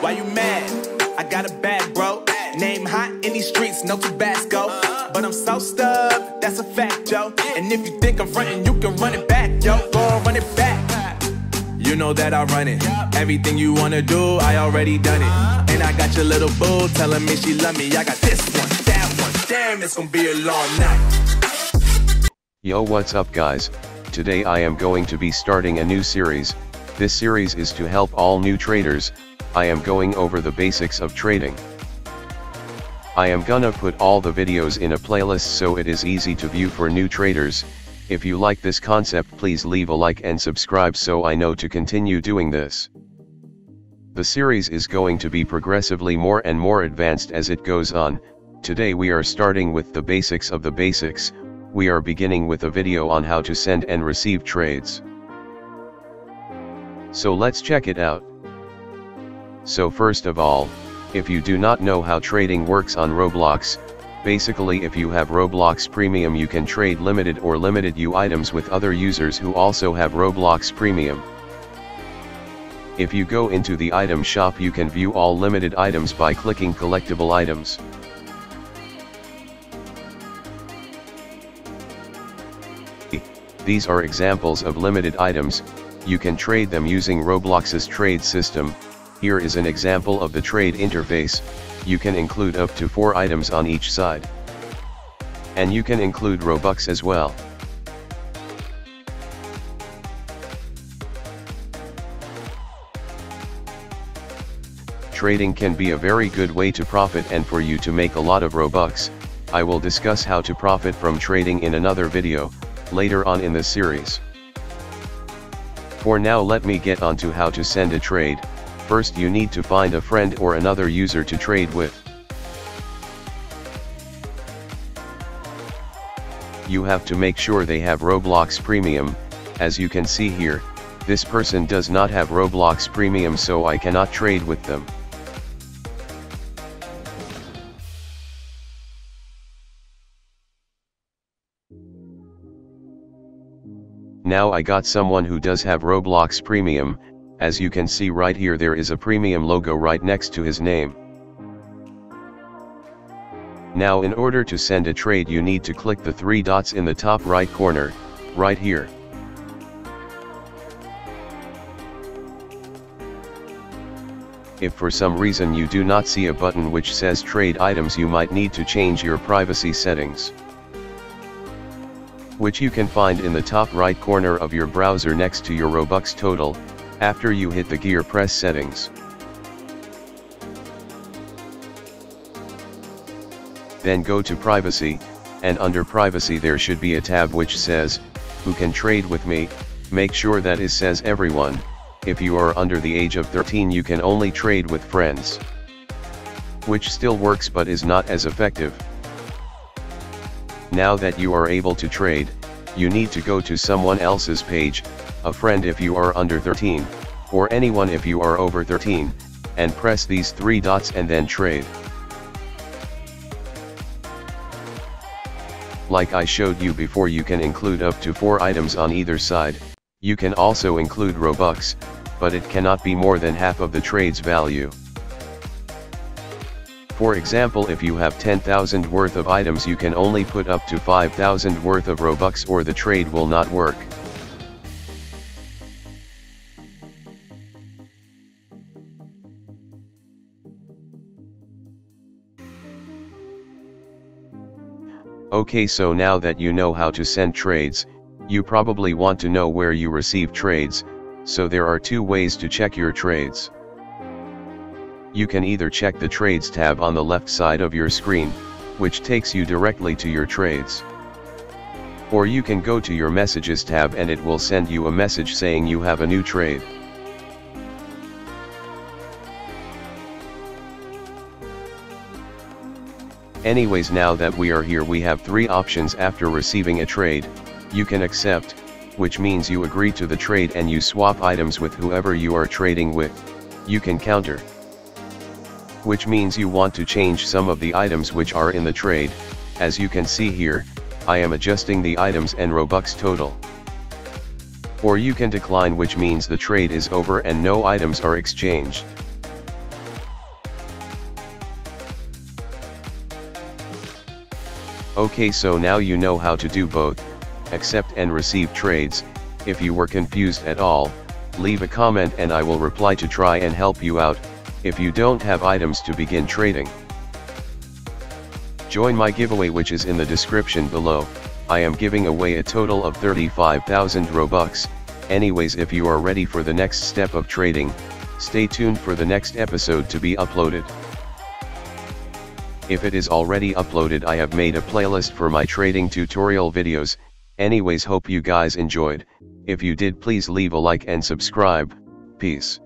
Why you mad? I got a bag, bro. Name hot in these streets, no Tabasco. But I'm so stubbed, that's a fact, yo. And if you think I'm frontin', you can run it back, yo. Go on, run it back. You know that I run it. Everything you wanna do, I already done it. And I got your little boo telling me she love me. I got this one, that one. Damn, it's gonna be a long night. Yo what's up guys, today I am going to be starting a new series, this series is to help all new traders, I am going over the basics of trading. I am gonna put all the videos in a playlist so it is easy to view for new traders, if you like this concept please leave a like and subscribe so I know to continue doing this. The series is going to be progressively more and more advanced as it goes on, today we are starting with the basics of the basics, we are beginning with a video on how to send and receive trades. So let's check it out. So first of all, if you do not know how trading works on Roblox, basically if you have Roblox Premium you can trade limited or limited U items with other users who also have Roblox Premium. If you go into the item shop you can view all limited items by clicking collectible items. These are examples of limited items, you can trade them using Roblox's trade system, here is an example of the trade interface, you can include up to 4 items on each side. And you can include Robux as well. Trading can be a very good way to profit and for you to make a lot of Robux, I will discuss how to profit from trading in another video, later on in this series. For now let me get on to how to send a trade, First you need to find a friend or another user to trade with. You have to make sure they have Roblox Premium, as you can see here, this person does not have Roblox Premium so I cannot trade with them. Now I got someone who does have Roblox Premium, as you can see right here there is a premium logo right next to his name. Now in order to send a trade you need to click the three dots in the top right corner, right here. If for some reason you do not see a button which says trade items you might need to change your privacy settings. Which you can find in the top right corner of your browser next to your Robux total, after you hit the gear press settings. Then go to privacy, and under privacy there should be a tab which says, who can trade with me, make sure that it says everyone, if you are under the age of 13 you can only trade with friends. Which still works but is not as effective. Now that you are able to trade, you need to go to someone else's page, a friend if you are under 13, or anyone if you are over 13, and press these three dots and then trade. Like I showed you before you can include up to 4 items on either side, you can also include Robux, but it cannot be more than half of the trade's value. For example if you have 10,000 worth of items you can only put up to 5,000 worth of Robux or the trade will not work. Okay so now that you know how to send trades, you probably want to know where you receive trades, so there are two ways to check your trades. You can either check the trades tab on the left side of your screen, which takes you directly to your trades. Or you can go to your messages tab and it will send you a message saying you have a new trade. Anyways now that we are here we have three options after receiving a trade, you can accept, which means you agree to the trade and you swap items with whoever you are trading with, you can counter. Which means you want to change some of the items which are in the trade, as you can see here, I am adjusting the items and Robux total. Or you can decline which means the trade is over and no items are exchanged. Okay so now you know how to do both, accept and receive trades, if you were confused at all, leave a comment and I will reply to try and help you out, if you don't have items to begin trading. Join my giveaway which is in the description below, I am giving away a total of 35,000 Robux, anyways if you are ready for the next step of trading, stay tuned for the next episode to be uploaded. If it is already uploaded I have made a playlist for my trading tutorial videos, anyways hope you guys enjoyed, if you did please leave a like and subscribe, peace.